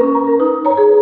Música